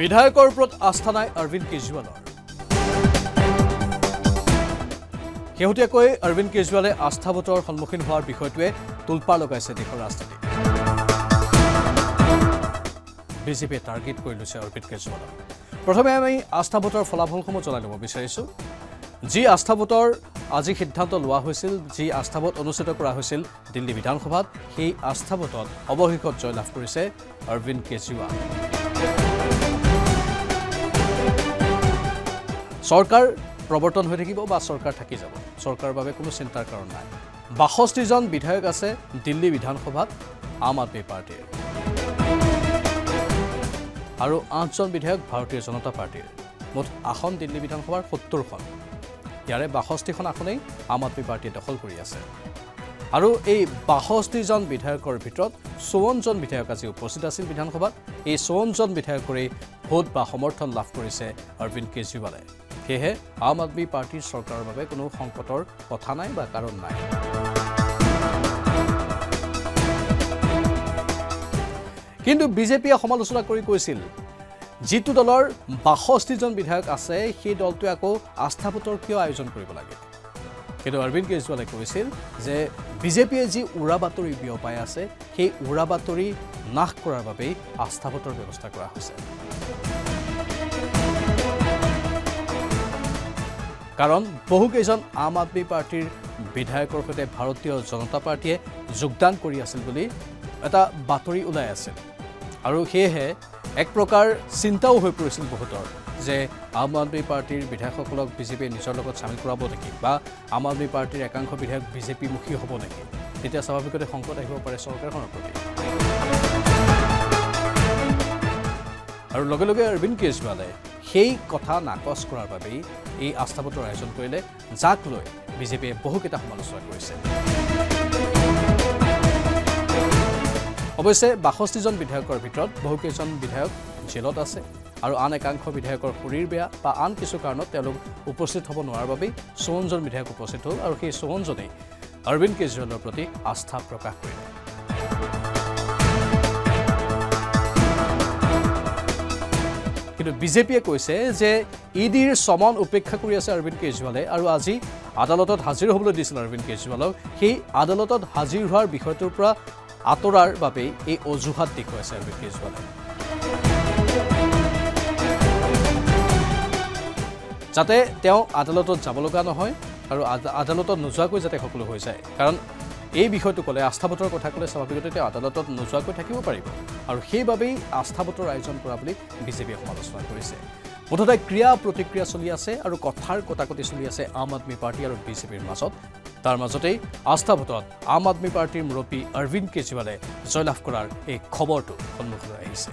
বিধায়কৰ ওপৰত আস্থা নাই অৰবিন্দ কেজৰিৱালৰ। শেহতীয়াকৈ অৰবিন্দ কেজৰিৱালে আস্থা ভোটৰ সন্মুখীন হোৱাৰ বিষয়টোৱে তোলপাৰ লগাইছে দেশৰ ৰাজনীতি। বিজেপিয়ে টাৰ্গেট কৰি লৈছে অৰবিন্দ কেজৰিৱালক। প্ৰথমে আমি আস্থা ভোটৰ ফলাফলসমূহ জনাই ল'ব বিচাৰিছোঁ। যি আস্থা ভোটৰ আজি সিদ্ধান্ত লোৱা হৈছিল যি আস্থা ভোট অনুষ্ঠিত কৰা হৈছিল দিল্লী বিধানসভাত সেই আস্থা ভোটত অৱশেষত জয়লাভ কৰিছে অৰবিন্দ কেজৰিৱাল। চৰকাৰ প্ৰৱৰ্তন হৈ থাকিব বা চৰকাৰ থাকি যাব। চৰকাৰৰ বাবে কোনো চিন্তাৰ কাৰণ নাই। বাষষ্ঠিজন বিধায়ক আছে দিল্লী বিধানসভাত আম আদমী পাৰ্টীৰ। আৰু আঠজন বিধায়ক ভাৰতীয় জনতা পাৰ্টীৰ। মুঠ আসন দিল্লী বিধানসভাৰ সত্তৰখন। ইয়াৰে বাষষ্ঠিখন আসনেই আম আদমী পাৰ্টীয়ে দখল কৰি আছে। আৰু এই বাষষ্ঠিজন বিধায়কৰ ভিতৰত চৌৱন্নজন বিধায়ক আজি উপস্থিত আছিল বিধানসভাত। এই চৌৱন্নজন বিধায়কৰে ভোট বা সমৰ্থন লাভ কৰিছে অৰবিন্দ কেজৰিৱালে। সেয়েহে আম আদমী পাৰ্টীৰ চৰকাৰৰ বাবে কোনো সংকটৰ কথা নাই বা কাৰণ নাই। কিন্তু বিজেপিয়ে সমালোচনা কৰি কৈছিল যিটো দলৰ বাষষ্ঠিজন বিধায়ক আছে সেই দলটোৱে আকৌ আস্থা ভোটৰ কিয় আয়োজন কৰিব লাগে? কিন্তু অৰবিন্দ কেজৰিৱালে কৈছিল যে বিজেপিয়ে যি উৰা বাতৰি বিয়পাই আছে সেই উৰা বাতৰি নাশ কৰাৰ বাবেই আস্থা ভোটৰ ব্যৱস্থা কৰা হৈছে। কাৰণ বহুকেইজন আম আদমী পাৰ্টীৰ বিধায়কৰ সৈতে ভাৰতীয় জনতা পাৰ্টীয়ে যোগদান কৰি আছিল বুলি এটা বাতৰি ওলাই আছিল। আৰু সেয়েহে এক প্ৰকাৰ চিন্তাও হৈ পৰিছিল বহুতৰ। যে আম আদমী পাৰ্টীৰ বিধায়কসকলক বিজেপিয়ে নিজৰ লগত চামিল কৰাব নেকি বা আম আদমী পাৰ্টীৰ একাংশ বিধায়ক বিজেপিমুখী হ'ব নেকি? তেতিয়া স্বাভাৱিকতে সংকট আহিব পাৰে চৰকাৰখনৰ প্ৰতি। আৰু লগে লগে অৰবিন্দ কেজৰিৱালে সেই কথা নাকচ কৰাৰ বাবেই এই আস্থা ভোটৰ আয়োজন কৰিলে যাক লৈ বিজেপিয়ে বহুকেইটা সমালোচনা কৰিছে। অৱশ্যে বাষষ্ঠিজন বিধায়কৰ ভিতৰত বহুকেইজন বিধায়ক জেলত আছে। আৰু আন একাংশ বিধায়কৰ শৰীৰ বেয়া বা আন কিছু কাৰণত তেওঁলোক উপস্থিত হ'ব নোৱাৰাৰ বাবেই চৌৱন্নজন বিধায়ক উপস্থিত হ'ল আৰু সেই চৌৱন্নজনেই অৰবিন্দ কেজৰিৱালৰ প্ৰতি আস্থা প্ৰকাশ কৰিলে। কিন্তু বিজেপিয়ে কৈছে যে ই ডিৰ চমন উপেক্ষা কৰি আছে অৰবিন্দ কেজৰিৱালে আৰু আজি আদালতত হাজিৰ হ'বলৈ দিছিল অৰবিন্দ কেজৰিৱালক। সেই আদালতত হাজিৰ হোৱাৰ বিষয়টোৰ পৰা আঁতৰাৰ বাবেই এই অজুহাত দেখুৱাইছে অৰবিন্দ কেজৰিৱালে। যাতে তেওঁ আদালতত যাব লগা নহয় আৰু আদালতত নোযোৱাকৈ যাতে সকলো হৈ যায়। কাৰণ এই বিষয়টো ক'লে আস্থা ভোটৰ কথা ক'লে স্বাভাৱিকতে তেওঁ আদালতত নোযোৱাকৈ থাকিব পাৰিব। আৰু সেইবাবেই আস্থা ভোটৰ আয়োজন কৰা বুলি বিজেপিয়ে সমালোচনা কৰিছে। মুঠতে ক্ৰিয়া প্ৰতিক্ৰিয়া চলি আছে আৰু কথাৰ কটাকটি চলি আছে আম আদমী পাৰ্টী আৰু বিজেপিৰ মাজত। তাৰ মাজতেই আস্থা ভোটত আম আদমী পাৰ্টীৰ মুৰব্বী অৰবিন্দ কেজৰিৱালে জয়লাভ কৰাৰ এই খবৰটো সন্মুখলৈ আহিছে।